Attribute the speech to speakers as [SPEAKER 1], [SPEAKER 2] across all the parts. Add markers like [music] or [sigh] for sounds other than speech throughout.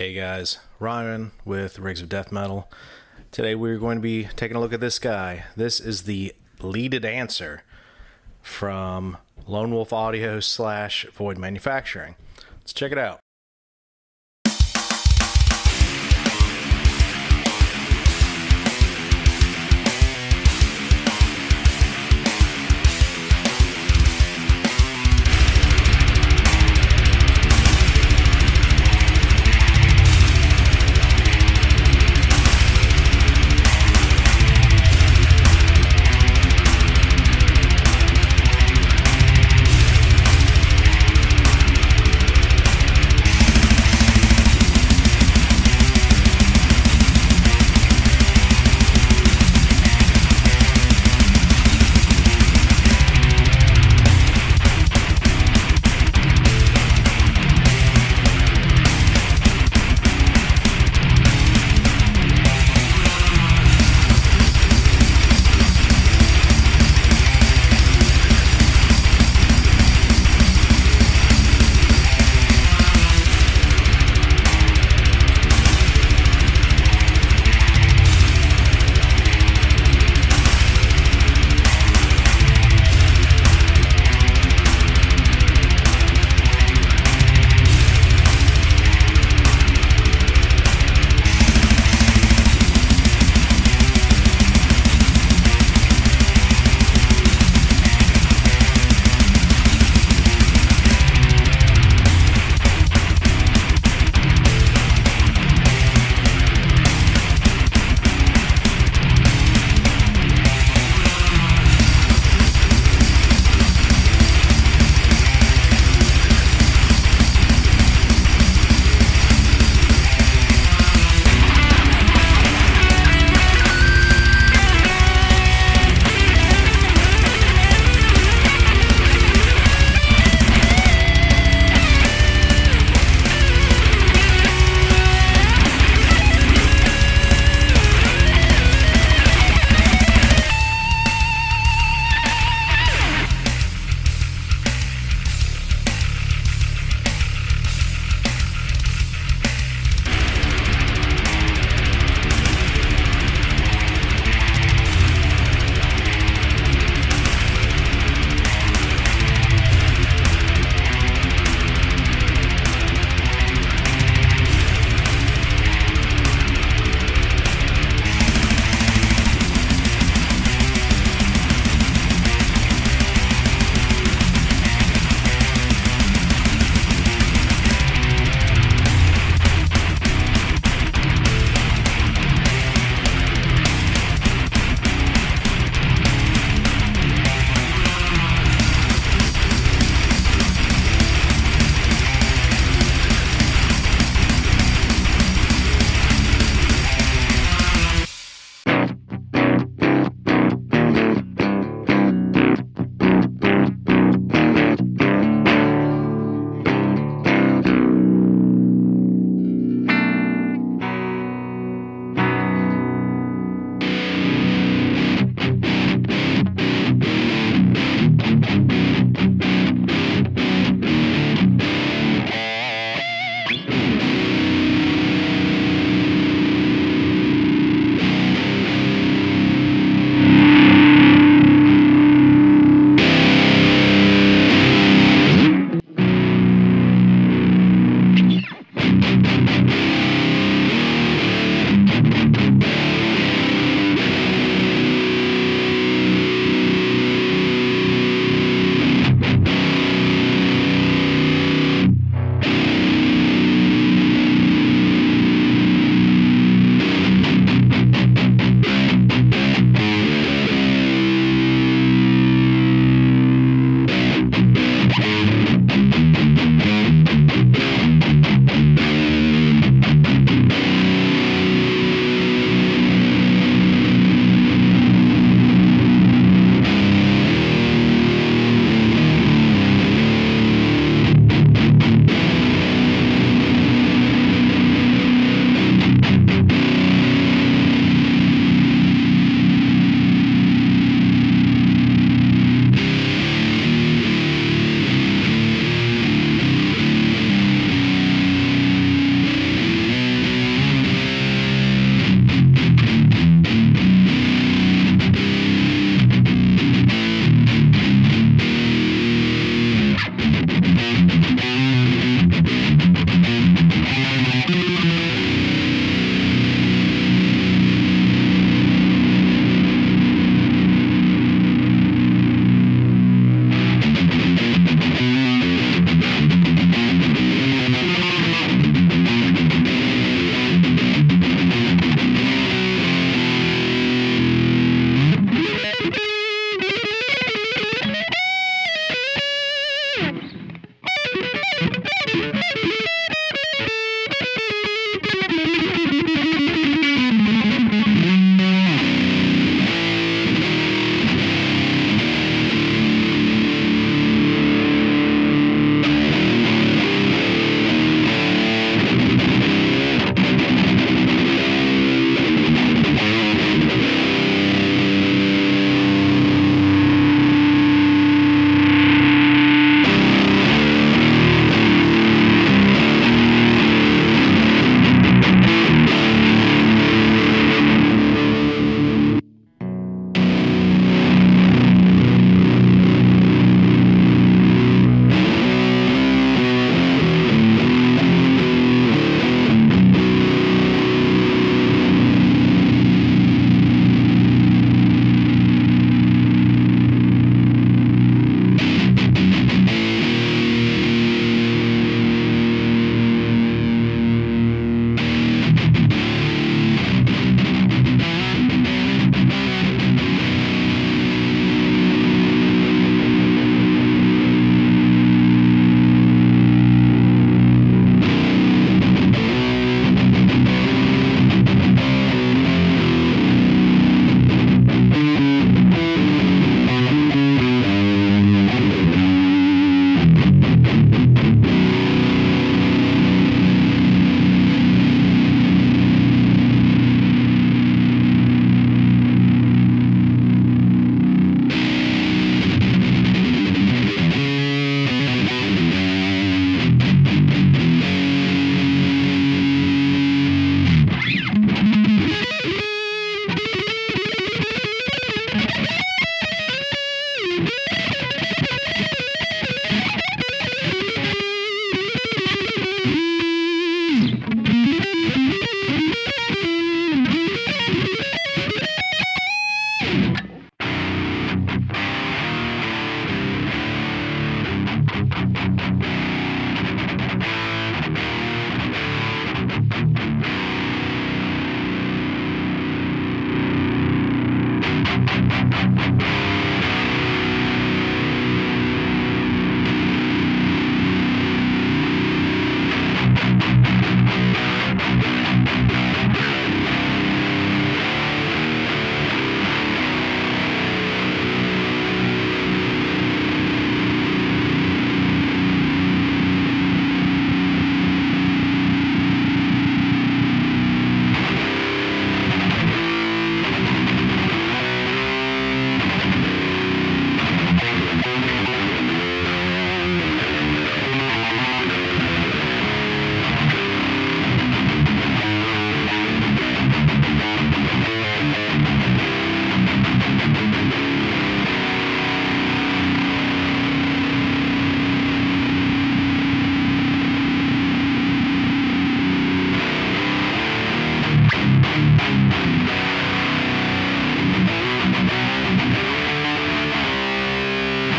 [SPEAKER 1] Hey guys, Ryan with Rigs of Death Metal. Today we're going to be taking a look at this guy. This is the leaded answer from Lone Wolf Audio slash Void Manufacturing. Let's check it out.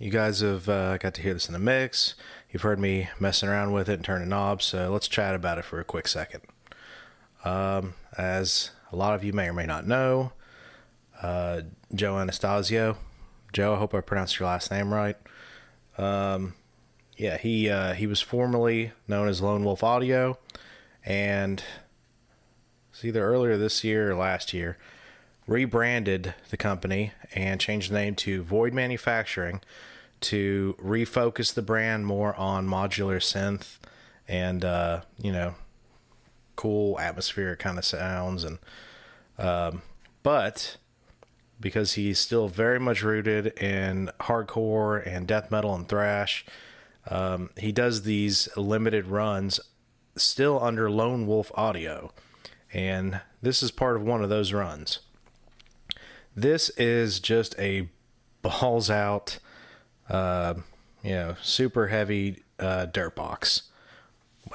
[SPEAKER 1] You guys have uh, got to hear this in the mix. You've heard me messing around with it and turning knobs, so let's chat about it for a quick second. Um, as a lot of you may or may not know, uh, Joe Anastasio, Joe, I hope I pronounced your last name right. Um, yeah, he uh, he was formerly known as Lone Wolf Audio, and it's either earlier this year or last year rebranded the company and changed the name to Void Manufacturing to refocus the brand more on modular synth and uh, you know cool atmospheric kind of sounds and um, but because he's still very much rooted in hardcore and death metal and thrash um, he does these limited runs still under lone wolf audio. And this is part of one of those runs this is just a balls out, uh, you know, super heavy uh, dirt box,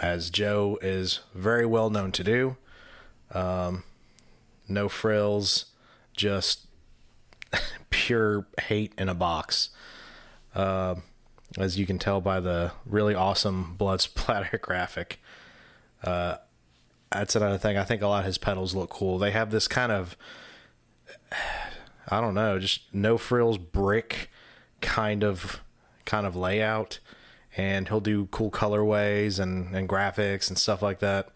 [SPEAKER 1] as Joe is very well known to do. Um, no frills, just [laughs] pure hate in a box. Uh, as you can tell by the really awesome blood [laughs] splatter graphic. Uh, that's another thing. I think a lot of his pedals look cool. They have this kind of I don't know, just no frills brick kind of kind of layout and he'll do cool colorways and, and graphics and stuff like that.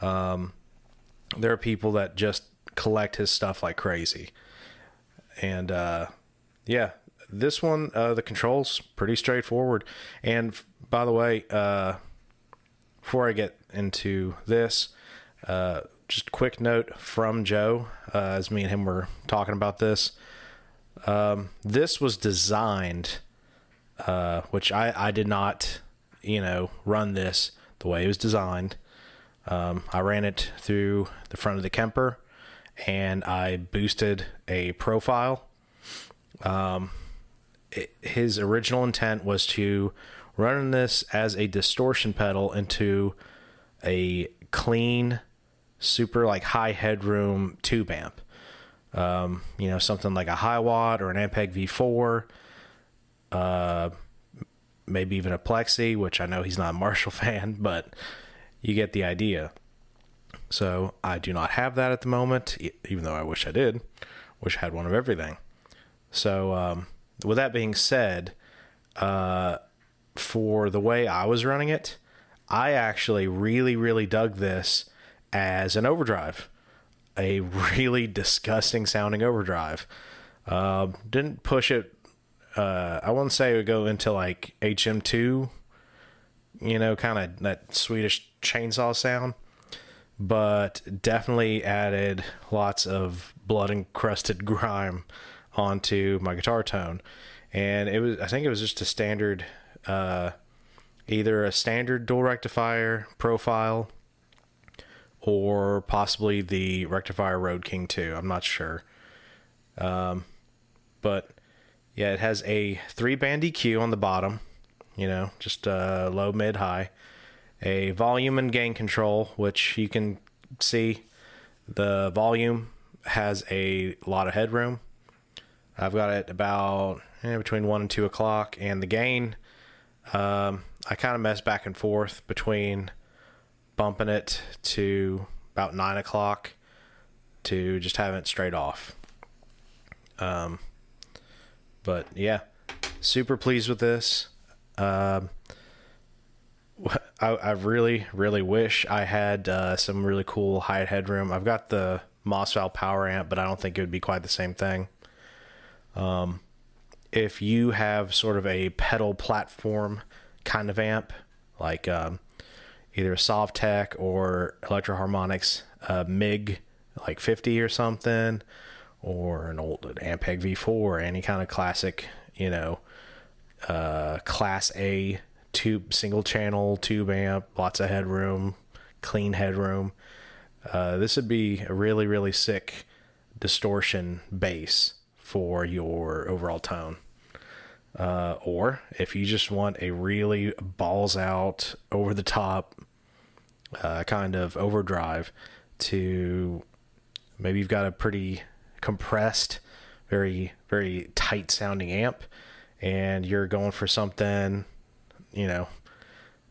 [SPEAKER 1] Um, there are people that just collect his stuff like crazy. And uh, yeah, this one, uh, the controls pretty straightforward. And by the way, uh, before I get into this, uh, just a quick note from Joe uh, as me and him were talking about this. Um, this was designed, uh, which I, I did not, you know, run this the way it was designed. Um, I ran it through the front of the Kemper and I boosted a profile. Um, it, his original intent was to run this as a distortion pedal into a clean super like high headroom tube amp. Um, you know, something like a Hiwatt or an Ampeg V4, uh, maybe even a Plexi, which I know he's not a Marshall [laughs] fan, but you get the idea. So I do not have that at the moment, even though I wish I did. Wish I had one of everything. So um, with that being said, uh, for the way I was running it, I actually really, really dug this as an overdrive, a really [laughs] disgusting sounding overdrive. Uh, didn't push it. Uh, I wouldn't say it would go into like HM2, you know, kind of that Swedish chainsaw sound, but definitely added lots of blood encrusted [laughs] grime onto my guitar tone. And it was, I think it was just a standard, uh, either a standard dual rectifier profile or possibly the Rectifier Road King 2. I'm not sure. Um, but yeah, it has a three band EQ on the bottom, you know, just uh, low, mid, high. A volume and gain control, which you can see the volume has a lot of headroom. I've got it about eh, between one and two o'clock, and the gain, um, I kind of mess back and forth between bumping it to about nine o'clock to just having it straight off. Um, but yeah, super pleased with this. Um, I, I really, really wish I had uh, some really cool high headroom. I've got the Mosvalve power amp, but I don't think it would be quite the same thing. Um, if you have sort of a pedal platform kind of amp, like um, either a Sovtek or Electro-Harmonix uh, MIG like 50 or something, or an old Ampeg V4, or any kind of classic, you know, uh, Class A tube, single channel tube amp, lots of headroom, clean headroom. Uh, this would be a really, really sick distortion base for your overall tone. Uh, or if you just want a really balls out, over the top uh, kind of overdrive to maybe you've got a pretty compressed, very, very tight sounding amp and you're going for something, you know,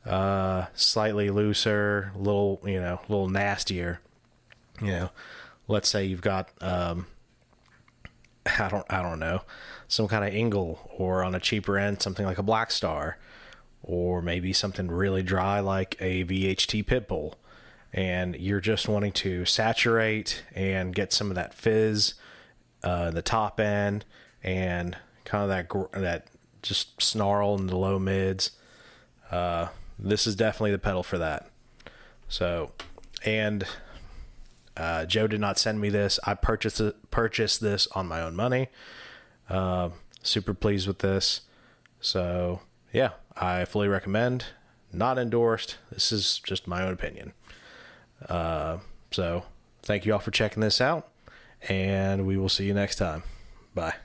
[SPEAKER 1] uh, slightly looser, a little, you know, a little nastier, you know, let's say you've got, um, I don't, I don't know, some kind of Engl or on a cheaper end, something like a Blackstar or maybe something really dry like a VHT Pitbull. And you're just wanting to saturate and get some of that fizz, uh, the top end and kind of that, gr- that just snarl in the low mids. Uh, this is definitely the pedal for that. So, and uh, Joe did not send me this. I purchased purchased this on my own money. Uh, super pleased with this. So yeah, I fully recommend. Not endorsed. This is just my own opinion. Uh, so thank you all for checking this out, and we will see you next time. Bye.